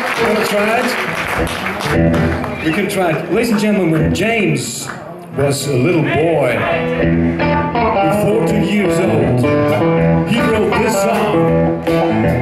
You want try it? We can try it. Ladies and gentlemen, when James was a little boy, 14 years old, he wrote this song.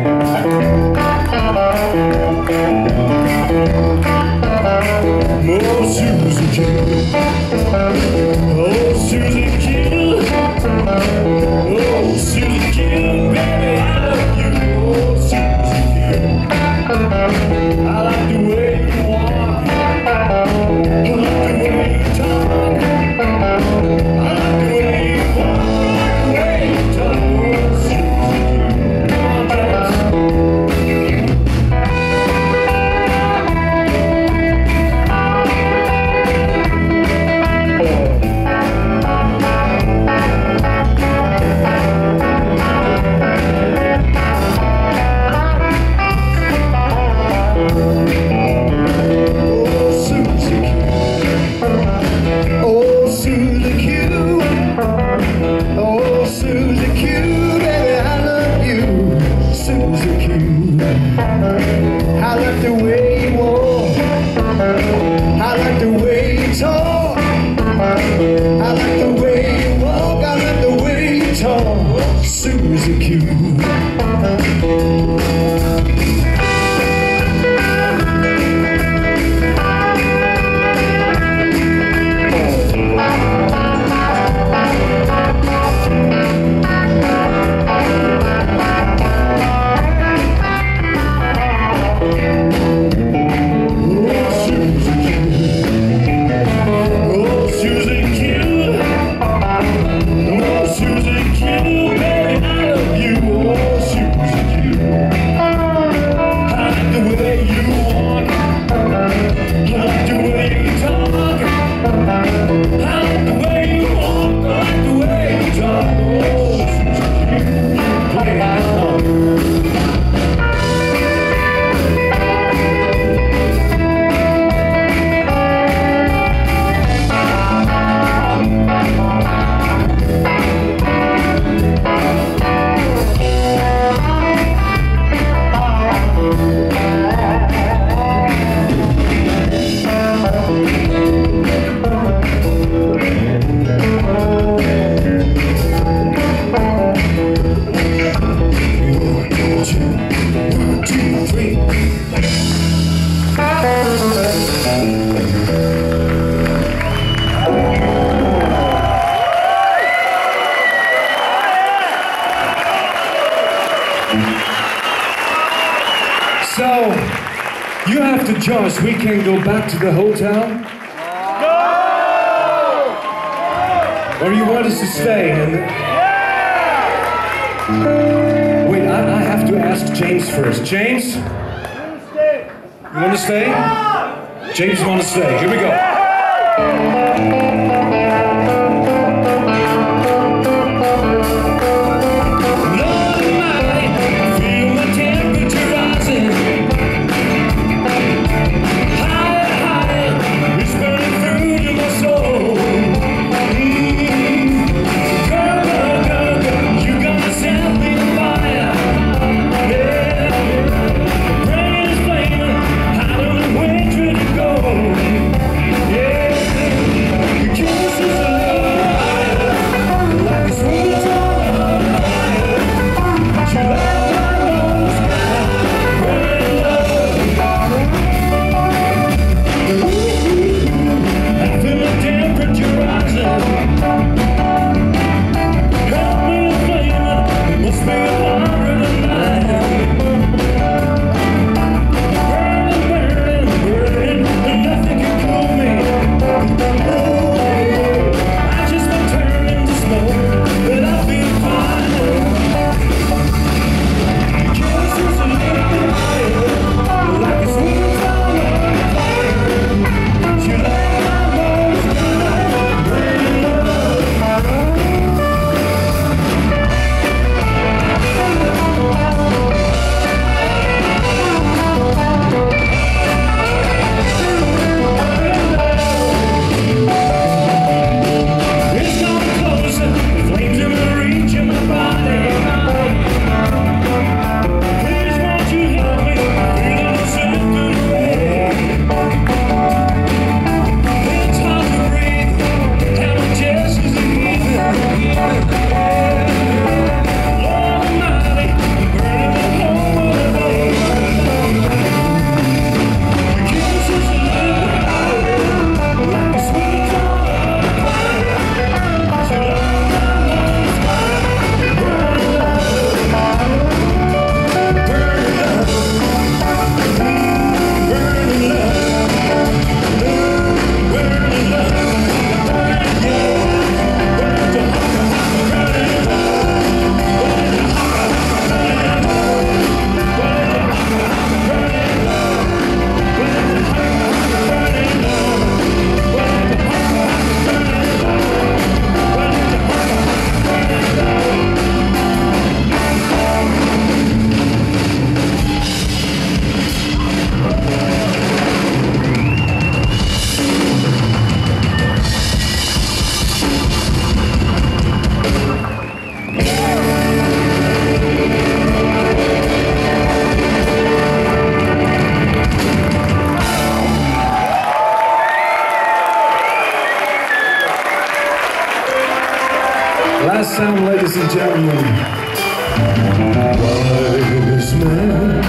So, you have to judge. We can go back to the hotel. No! Or you want us to stay? And... Yeah! Wait, I, I have to ask James first. James? You want to stay? James want to stay. Here we go. Last time, ladies and gentlemen. Wise man.